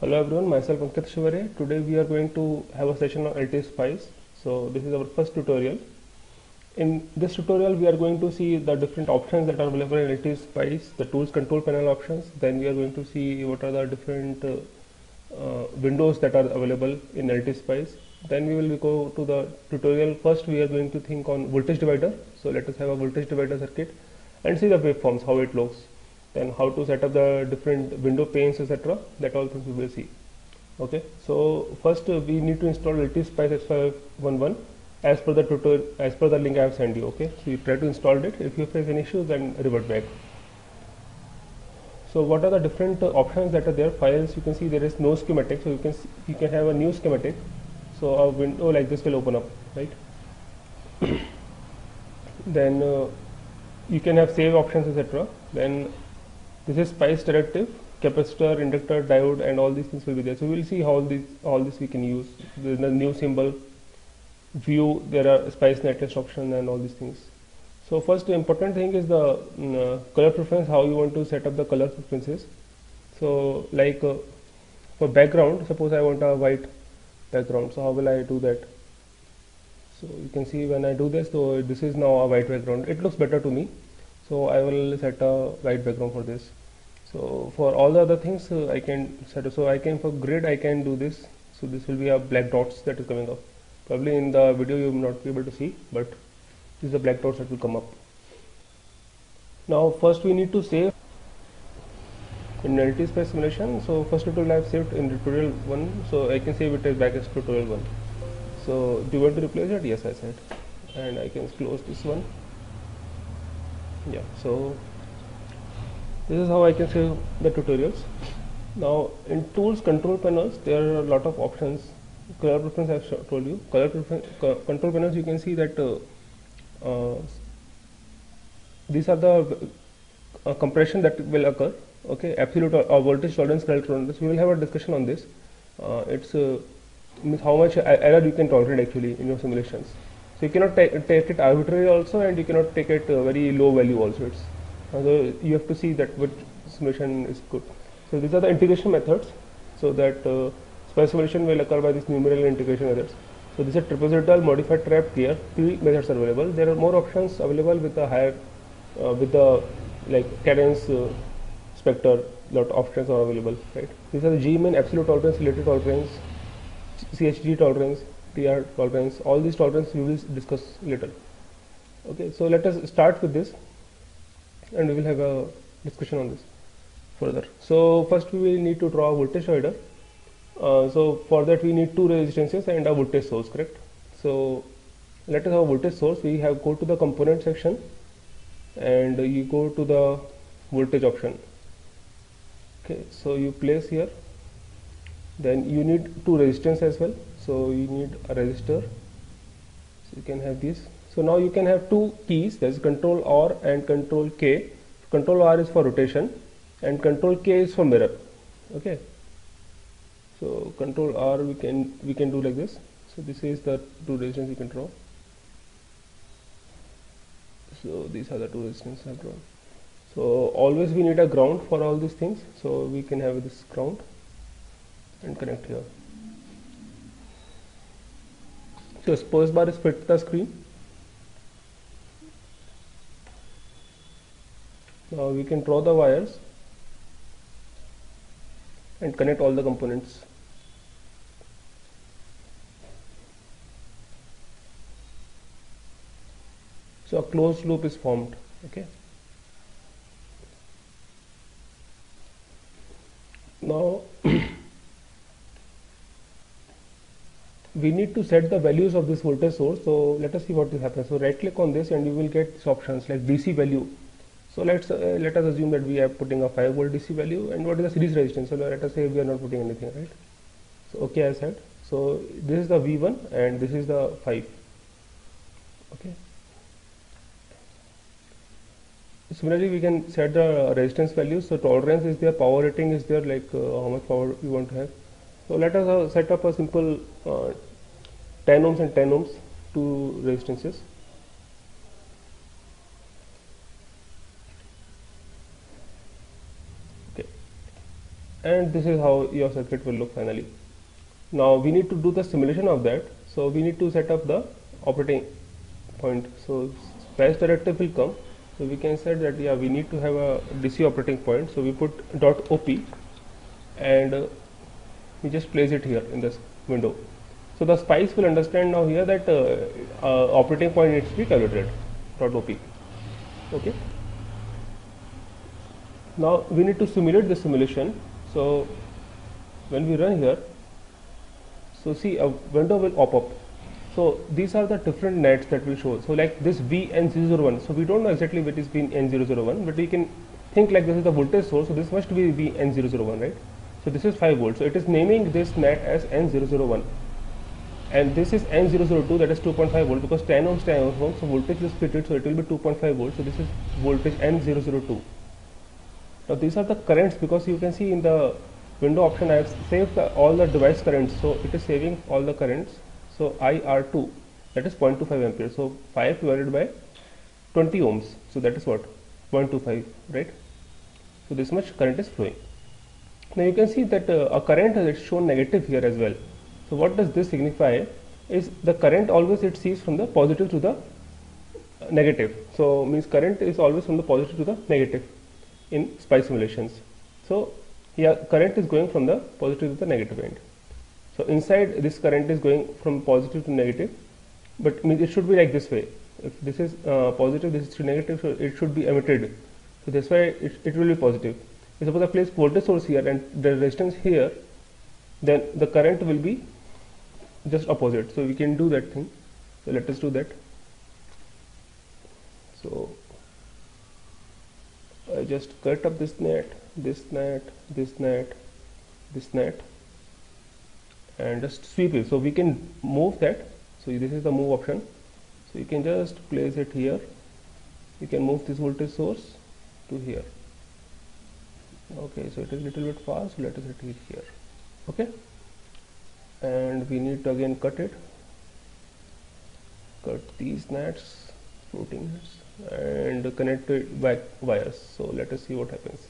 Hello everyone, myself Ankit Shivare. Today we are going to have a session on LT Spice. So this is our first tutorial. In this tutorial we are going to see the different options that are available in LT Spice, the tools control panel options. Then we are going to see what are the different uh, uh, windows that are available in LT Spice. Then we will go to the tutorial. First we are going to think on voltage divider. So let us have a voltage divider circuit and see the waveforms, how it looks then how to set up the different window panes etc that all things we will see. Okay? So first uh, we need to install LT Spice S511 as per the tutorial as per the link I have sent you okay? So you try to install it. If you face any issues then revert back. So what are the different uh, options that are there? Files you can see there is no schematic so you can see, you can have a new schematic. So a window like this will open up right? Then uh, you can have save options etc then this is spice directive capacitor inductor diode and all these things will be there. So we will see how these all this we can use. A new symbol view there are spice netlist option and all these things. So first important thing is the mm, uh, color preference how you want to set up the color preferences. So like uh, for background suppose I want a white background so how will I do that? So you can see when I do this so this is now a white background. It looks better to me so I will set a white background for this. So for all the other things uh, I can set so I can for grid I can do this. So this will be a black dots that is coming up. Probably in the video you will not be able to see but this is the black dots that will come up. Now first we need to save in LT Spice simulation. So first tutorial I have saved in tutorial 1 so I can save it as back as tutorial 1 so do you want to replace it? Yes I said. And I can close this one yeah so this is how I can save the tutorials. Now in tools control panels there are a lot of options. Color preference I have told you. Color preference control panels you can see that uh, uh, these are the uh, compression that will occur okay? Absolute or, voltage tolerance tolerance. We will have a discussion on this. Uh, it's uh, how much error you can tolerate actually in your simulations so you cannot take, it arbitrary also and you cannot take it uh, very low value also. It's so you have to see that which simulation is good. So these are the integration methods. So that uh, simulation will occur by these numerical integration methods. So this is trapezoidal, modified trap, gear. Three methods are available. There are more options available with the higher, uh, with the like cadence, uh, spectre. Lot of options are available, right? These are the G min, absolute tolerance, relative tolerance, CHG tolerance, TR tolerance, all these tolerance we will discuss later. Okay, so let us start with this and we will have a discussion on this further. So first we will need to draw a voltage divider. Uh, so for that we need two resistances and a voltage source, correct? So let us have a voltage source. We have go to the component section and you go to the voltage option. Okay, so you place here. Then you need two resistance as well. So you need a resistor. So you can have this so now you can have two keys. That's control R and control K. Control R is for rotation and control K is for mirror. Okay. So control R we can we can do like this. So this is the two resistance you can draw. So these are the two resistance I've drawn. So always we need a ground for all these things. So we can have this ground and connect here so space bar is fit the screen. Now we can draw the wires and connect all the components. So a closed loop is formed. Okay. Now we need to set the values of this voltage source. So let us see what will happen. So right click on this and you will get these options like DC value. So let's uh, let us assume that we are putting a 5 volt DC value. And what is the series resistance? So let us say we are not putting anything right? So okay I said. So this is the V1 and this is the 5 okay. Similarly we can set the resistance values so tolerance is there power rating is there like uh, how much power you want to have. So let us uh, set up a simple uh, 10 ohms and 10 ohms two resistances. Okay. and this is how your circuit will look finally. Now we need to do the simulation of that. So we need to set up the operating point. So spice directive will come. So we can say that yeah we need to have a DC operating point. So we put dot op and uh, we just place it here in this window so the spice will understand now here that uh, uh, operating point needs to be calculated dot op okay? Now we need to simulate the simulation. So when we run here so see a window will pop up. So these are the different nets that will show. So like this VN001 so we don't know exactly what is VN001 but we can think like this is the voltage source. So this must be VN001 right? So this is 5 volts. So it is naming this net as N001 and this is N002 that is 2.5 volt because 10 ohms 10 ohms so voltage is fitted so it will be 2.5 volts so this is voltage N002 now these are the currents because you can see in the window option I have saved the, all the device currents so it is saving all the currents. So IR2 that is 0.25 ampere so 5 divided by 20 ohms so that is what? 0.25 right? So this much current is flowing. Now you can see that uh, a current is shown negative here as well so what does this signify is the current always it sees from the positive to the negative so means current is always from the positive to the negative in spice simulations. So here current is going from the positive to the negative end. So inside this current is going from positive to negative, but means it should be like this way. If this is uh, positive, this is negative, so it should be emitted. So that's why it, it will be positive. If suppose I place voltage source here and the resistance here, then the current will be just opposite. So we can do that thing. So let us do that. So I just cut up this net, this net, this net, this net and just sweep it. So we can move that. So this is the move option. So you can just place it here. You can move this voltage source to here. Okay, so it is a little bit fast. Let us it here. Okay, and we need to again cut it. Cut these nets, floating nets and connect it back wires. So let us see what happens.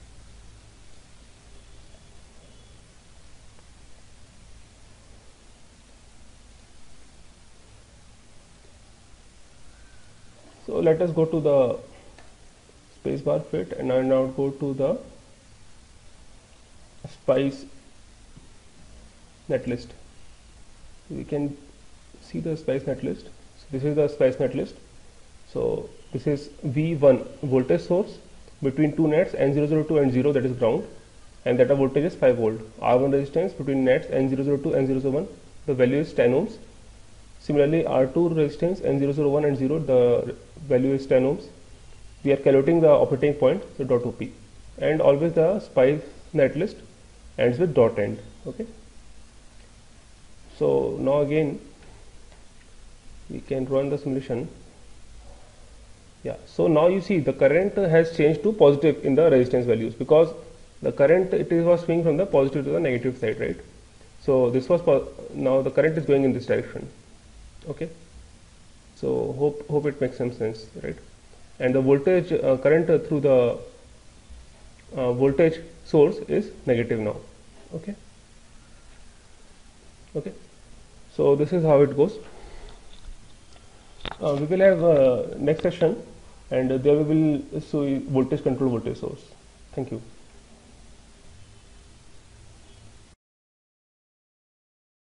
So let us go to the spacebar fit and I now go to the spice netlist we can see the spice netlist so this is the spice netlist so this is V1 voltage source between two nets N002 and 0 that is ground and that voltage is 5 volt. R1 resistance between nets N002 and 001 the value is 10 ohms. Similarly R2 resistance N001 and 0 the value is 10 ohms. We are calculating the operating point dot OP and always the spice netlist ends with dot end okay. So now again we can run the simulation. Yeah so now you see the current has changed to positive in the resistance values because the current it was swinging from the positive to the negative side right? So this was now the current is going in this direction. Okay? So hope hope it makes some sense right? And the voltage uh, current uh, through the uh, voltage source is negative now. Okay? Okay so this is how it goes uh, we will have uh, next session and there we will see voltage control voltage source. Thank you.